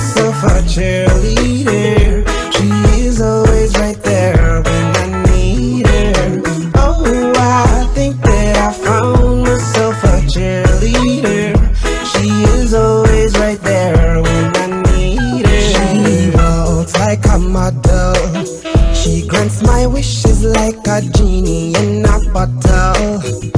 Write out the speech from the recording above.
myself a cheerleader. She is always right there when I need her. Oh, I think that I found myself a cheerleader. She is always right there when I need her. She walks like a model. She grants my wishes like a genie in a bottle.